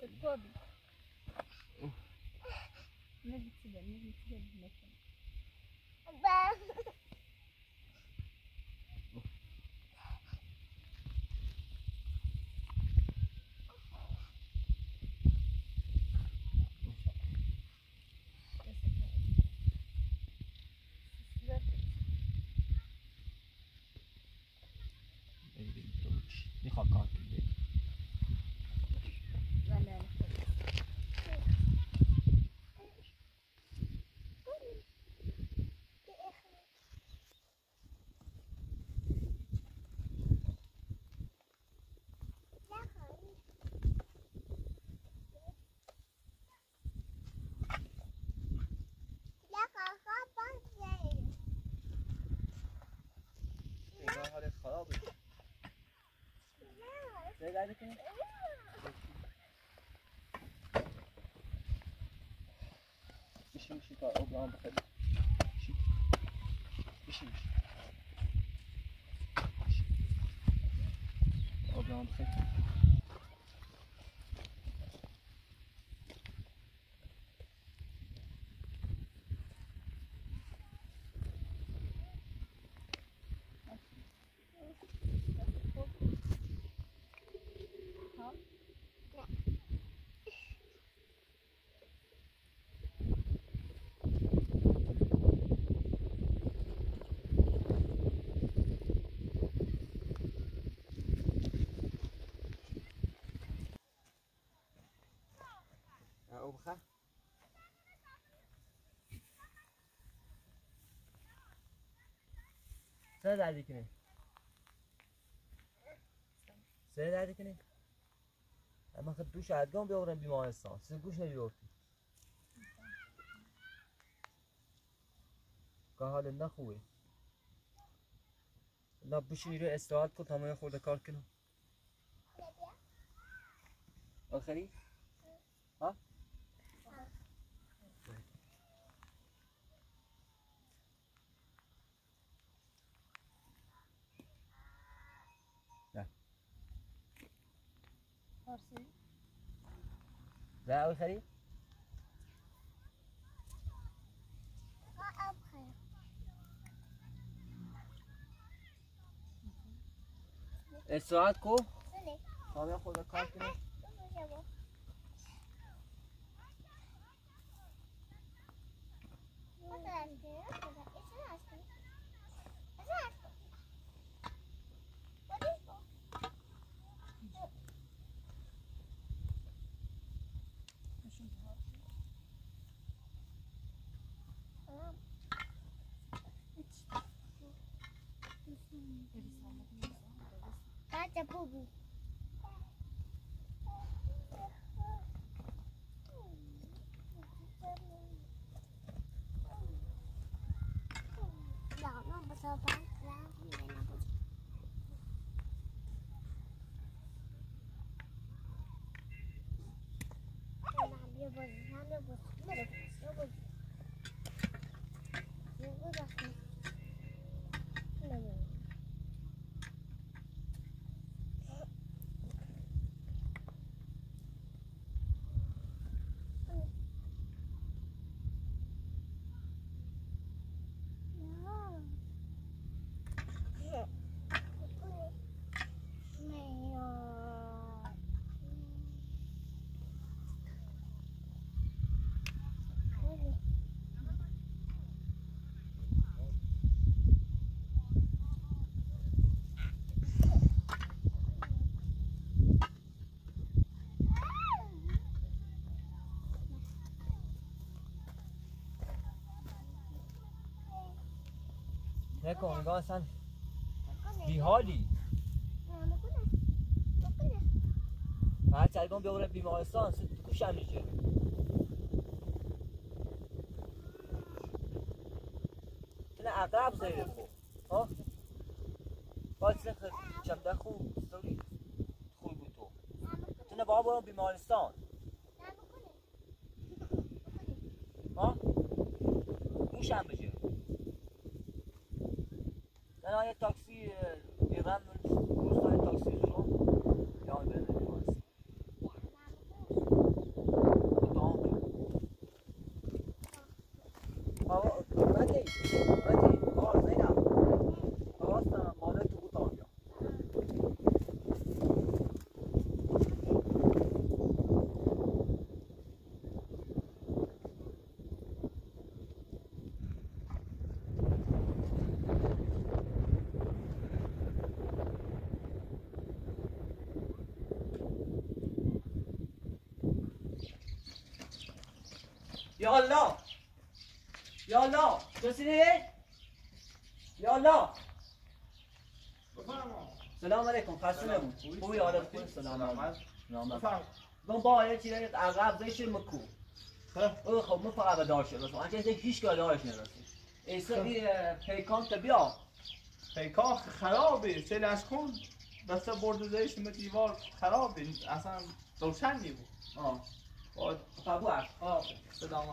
Тут кобик. Не для тебя, не для тебя, не для тебя. Nihakaki. بگرده کنی میشه میشه تا ابراهام بخیر میشه میشه میشه ابراهام بخیر او سه دردی کنی سه دردی کنی اما خد دوش ادگان بیاورم بیمارستان سه گوش نبیورتی که حال نه خوبه. نه بشی رو استراحت کن تا من خورده کار کنم. آخری؟ لا أول خليل؟ ما طب ياخد الكارت كده Baca buku. Đó nó bắt nào Hãy subscribe cho kênh Ghiền Mì Gõ Để không bỏ lỡ những video hấp dẫn نکن نگاه اصلا بیحالی بعد سرگان بیاورم بیمارستان سه گوشم میشه کنه اقرب زیره خب ها باید سه خیلی چمده خوب خوب بود تو کنه با برم بیمارستان Mati, mati. خسته نبود. خوبی آره خوبی سلام علیکم سلام من با یه چیزی عقب زیش مکو. او خب من فقط به داشته رسیم. انچه اینکه هیچ که دارش نرسیم. ایسا این پیکان تا بیا. پیکان خرابه. سیل از کن دسته برد زیش دیوار خرابه. اصلا روشن نیبود آه. باید قبول آه. صدا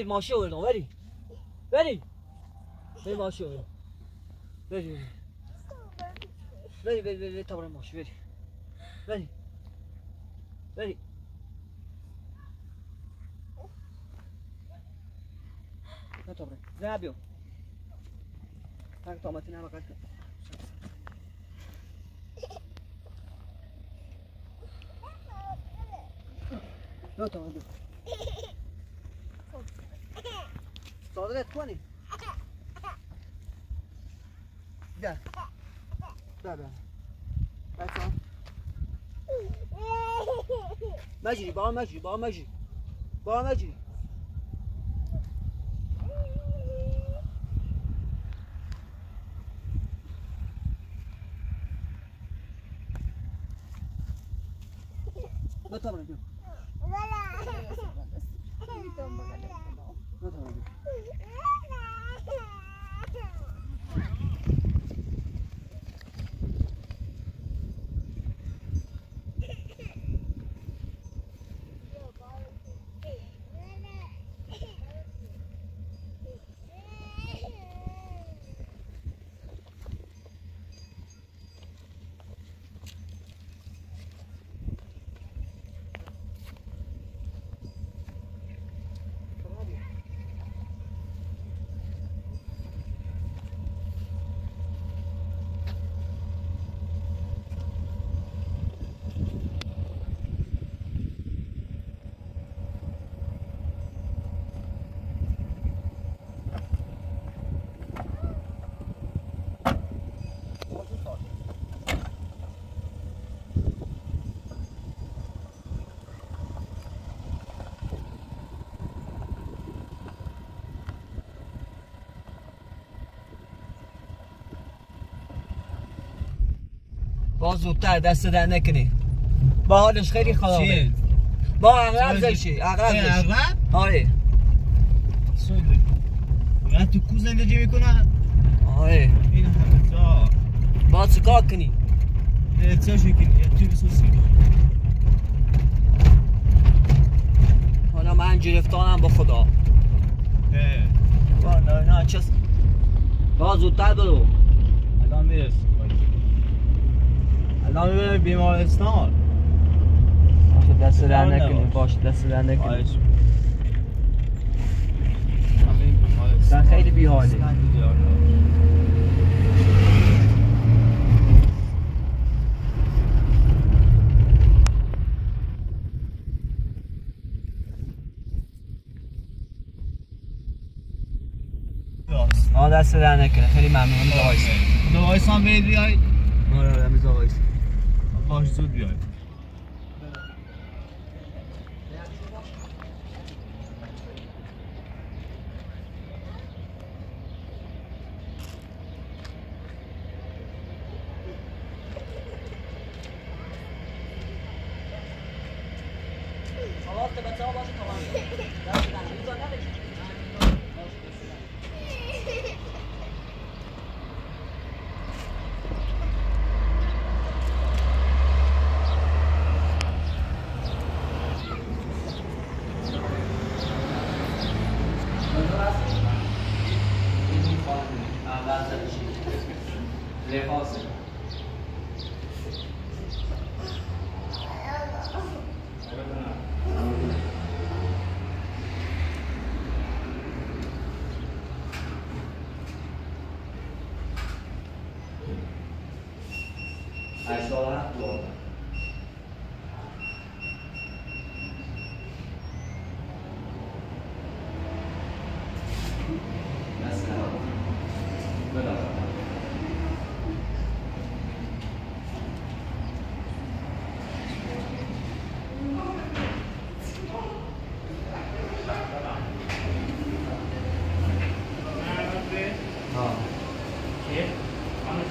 بری ماشین بردم بری بری بری ماشین بردم بری بری بری بری بری تا برای ماشین بری بری بری نه تا برای نه بیو tak tomaty na wakacje. No to ładnie. تو دیگه تو با ماشي با ماشي با ماشي ما زودتر دست در نکنی. با حالش خیلی خرابه. با اغرب زشی اغرب زشی. آره. فقط تو کو زندگی می‌کنن آره. این همه با چکار کنی؟ چه شکلی؟ تو بسوسی حالا من گرفتارم با خدا. نه نه نه چست با زودتر برو. الان می‌رسی الان به بیمارستان. باشه دست در نکنیم باشه دست در نکنیم من خیلی بیحاله آه دست در نکنه. خیلی ممنون. دعایستان دعایستان برید بیایید Margem dos Adriáticos.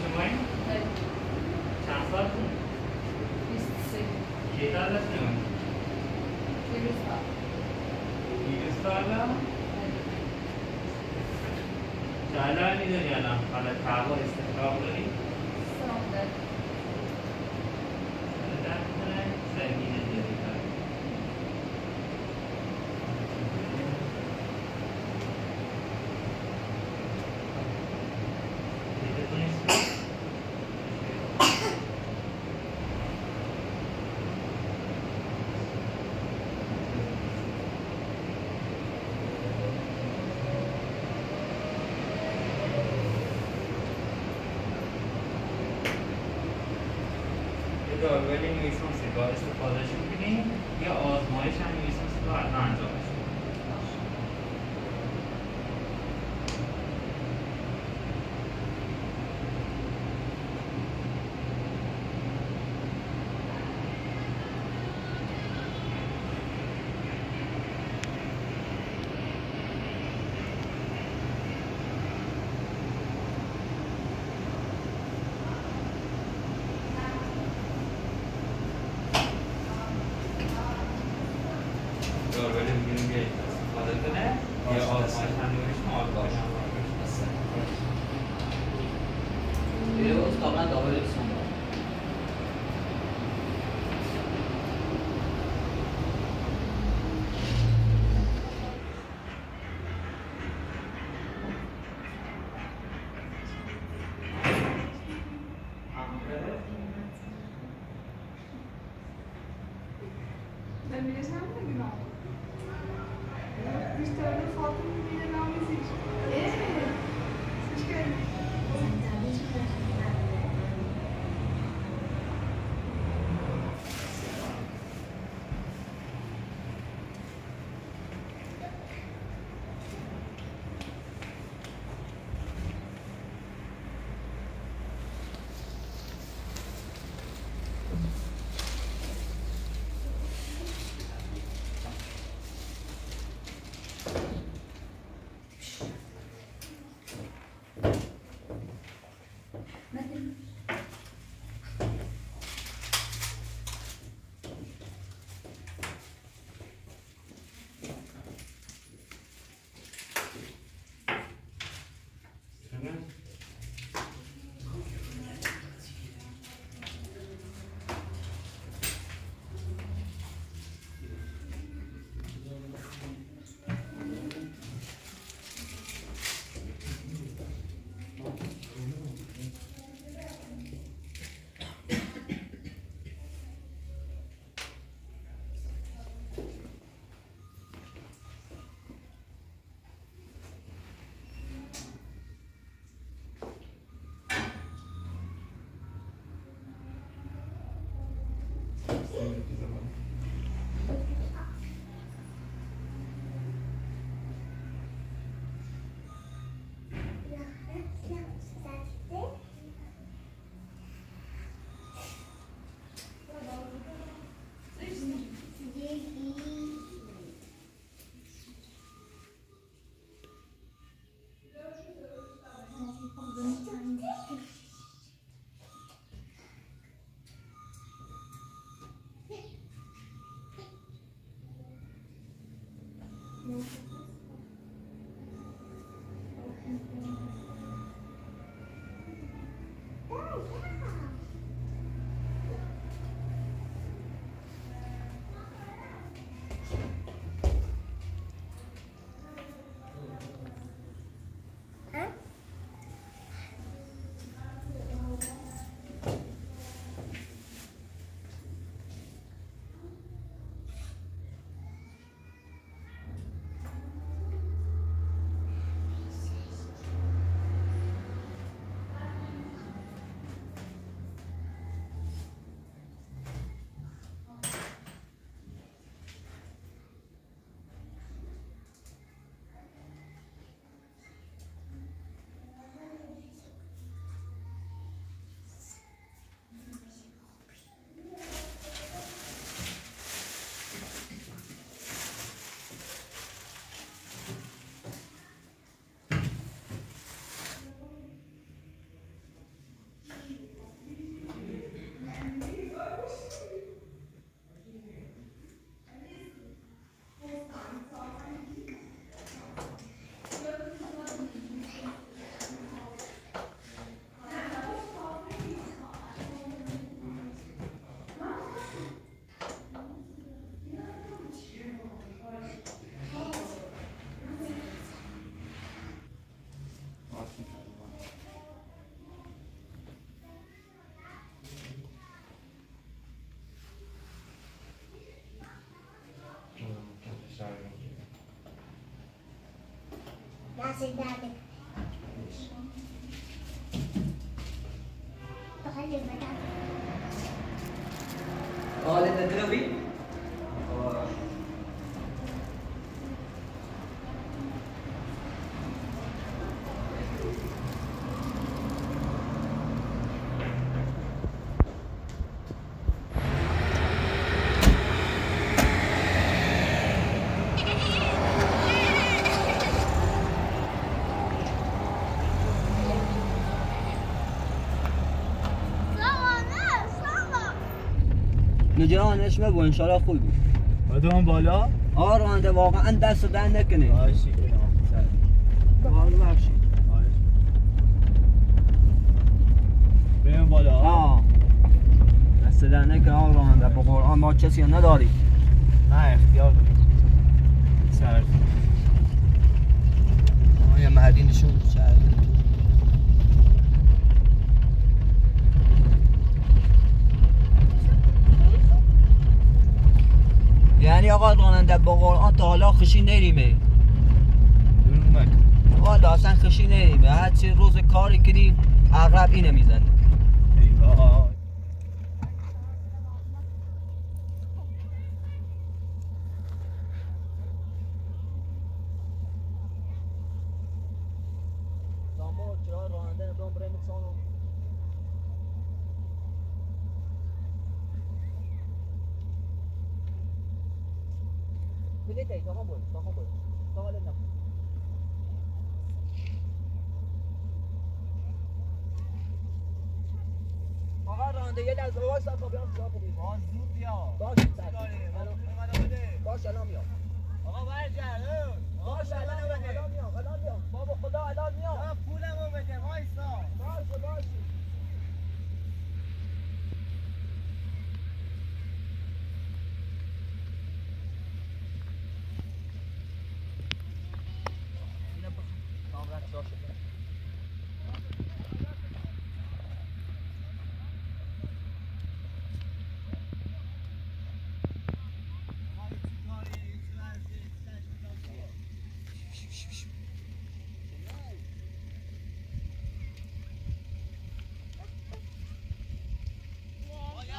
সময় transfer Yeterli mi? Yunuslar. Yunuslarla Çaylar nedir the Hala kahve istikrar. wedding issues it was for the سجادك تخلي البتاعة نجانش مگو انشالله خوب بود. بدون بالا؟ آه راننده واقعا دست در نکنه آشی واقعا ببخشید. بریم بالا. آه. دست در نکنه آه راننده با قرآن ما کسی رو نداری نه اختیار سر. یه مردی نشون شهر یعنی آقا راننده با قرآن تا حالا خشی نریمه والا اصلا خشی نریمه هر چی روز کاری کنیم اغرب اینه می‌زنه ای باش الان میام آقا برگرد باش الان میام الان میام بابا خدا الان میام پولمو بده وایسا. باشه باشه.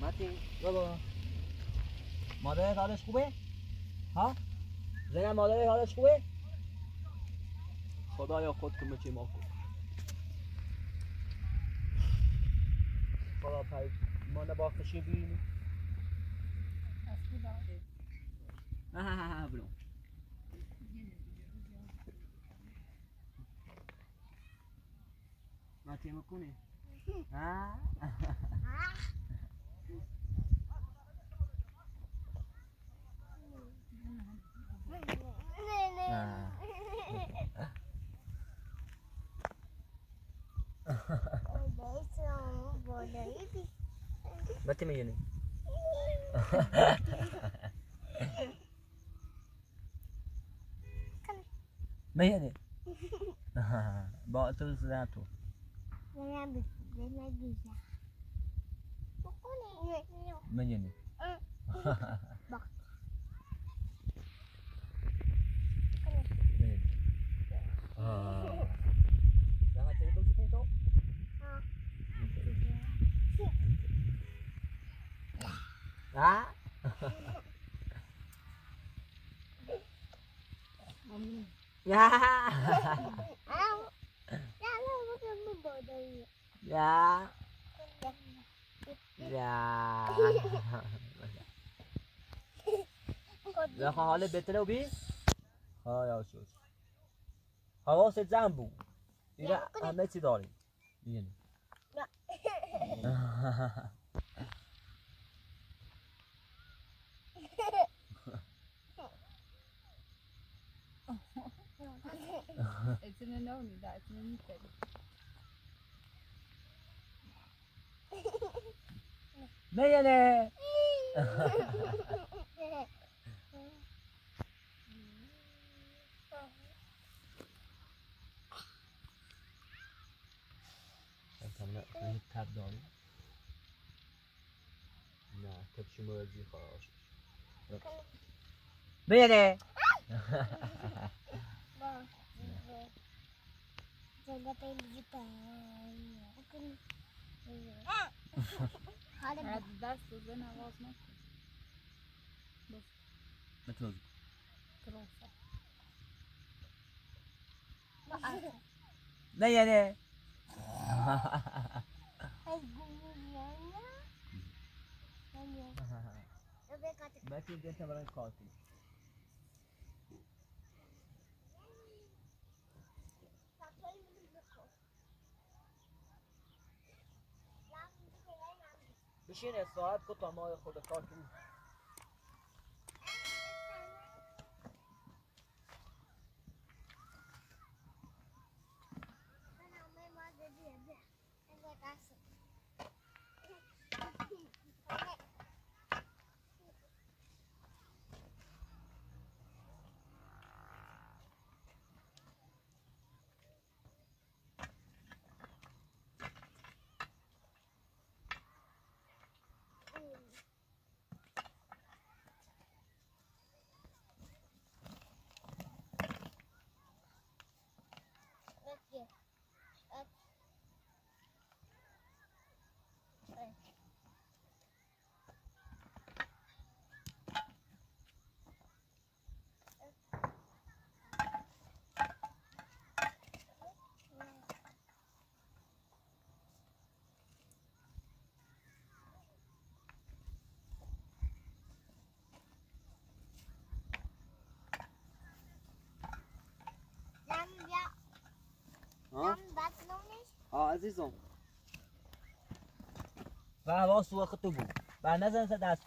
متی بابا مادرت حالش خوبه؟ ها؟ زینم مادرت حالش خوبه؟ خدایا خود کنه چه ما کن خدا پای ما نباخشی بینی نه نه نه برو متی می‌کنی؟ ها؟ متی میگنی؟ میگنی؟ با تو زدن تو میگنی؟ آه. Ah. Ya. Ya. Ya. Ya حال بهتره و بی؟ یا شد حواست جمع بود دیگه همه چی داریم دیگه اتنه نونی دا اتنه میتری نه Pega Olha ele de pé. Hadi Hadi Olha sözlerini ağzına Olha. Dur. Ne Olha Trozuk. Ne Olha Mas tem que ter uma Olha بشین استراحت کن تا ما خود کار کنیم ها ها عزیزم. و حواس وقت تو بود و نزن دست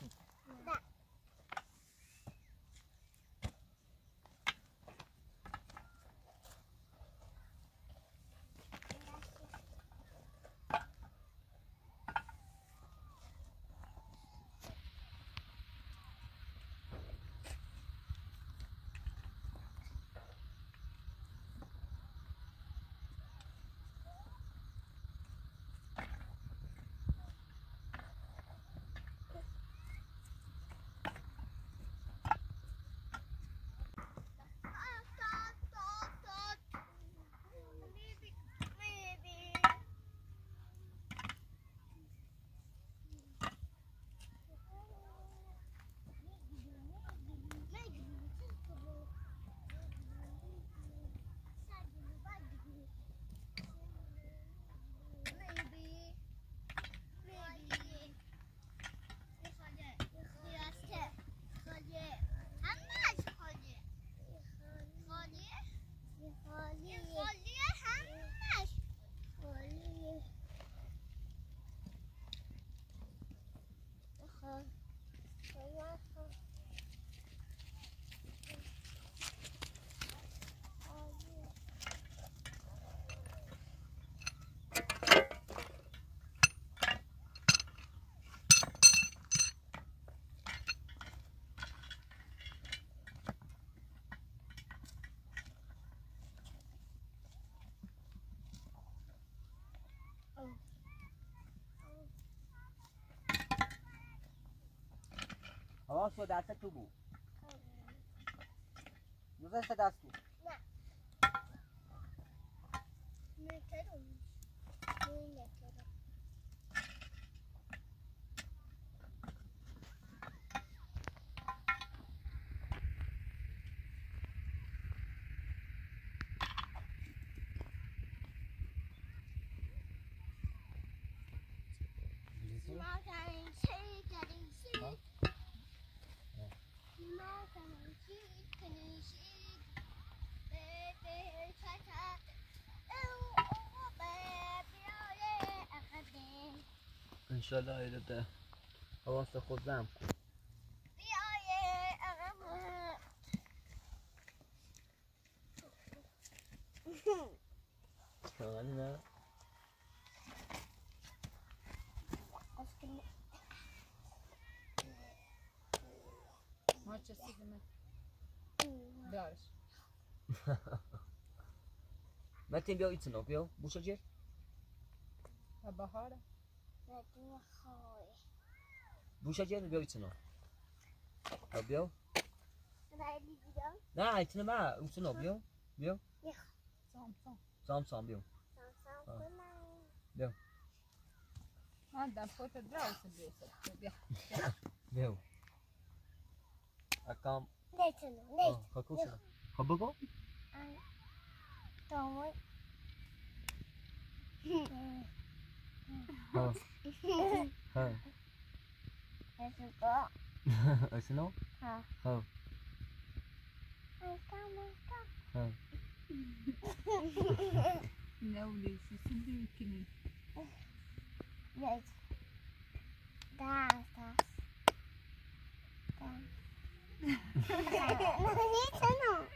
او سو دات ا چبو مزه شد است ني نه مي تيرو ني مي تيرو انشالله ایرده حواس خود جمع کن ولی نه Maç yasıydı mı? Ders. Metin bir ayıtsın okuyor. Bu şecer. Bahara. Buša gdje je bjelica Je li bijel? Da, je ti nema, u crno, bijel? Bijel? Ja. Sam, sam. Sam, sam, bijel. Sam, sam, kuna. Bijel. Onda, pojte bravo sam bio sad. Bijel. Bijel. A kam? Nećeno, nećeno. Kako se? Kako go? Tomo. Hmm. हाँ no? ऐसे को ऐसे नो हाँ हाँ No, ऐसा हाँ não Ulisses subi o pequenininho gente no. dança no.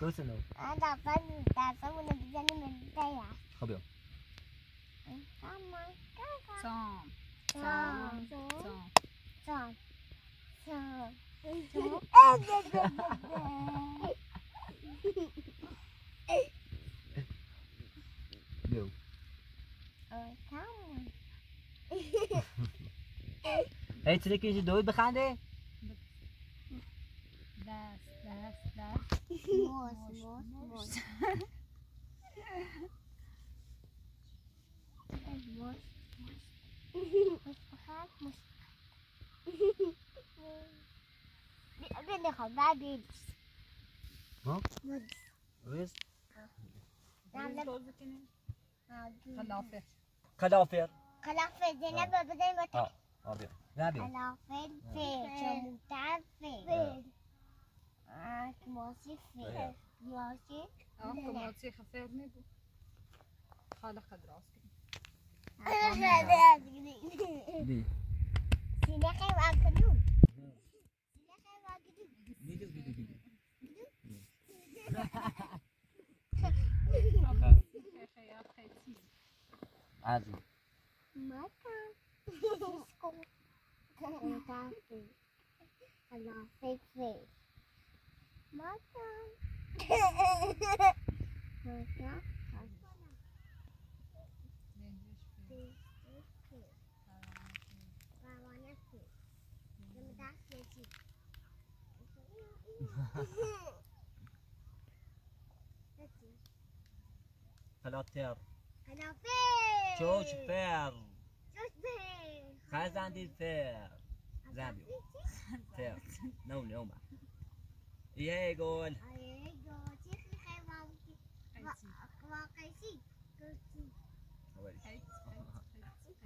dança não ah dá para dançar mas não precisa nem me dar já Tom. Tom. Tom. Tom. Tom. Yo. Hey, terug is je dood begaande? Das, Ben de haber değiliz. ها؟ رز فلافل فلافل فلافل زينب بدل ما اه ابيض ذهبي فلافل فيل شموتان فيل كماسي فيل ياسي اه كماسي خفيف نبو خدا راسك دي سيناخي واقدوم سيناخي واقدوم نيجز بدو بدو عادي ما كان سكو كان تعطي الله فيك فيك ما كان ما كان فلاتر فلافل جوج بير جوج بير خزندي بير زابيو بير نوم نوم ايه يقول ايه يقول شيخ الخيمة واقيسي قلتي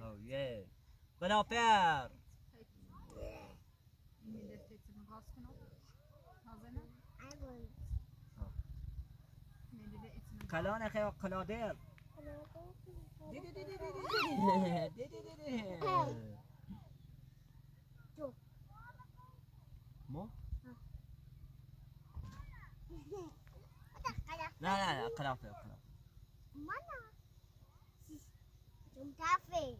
Oh yeah. Put up there. Mir lässt jetzt noch Gas genommen. نازنه؟ کلان خیلی قلادر دیدی دیدی دیدی دیدی دیدی دیدی ما؟ لا لا لا قلافه قلافه مانا جمتافه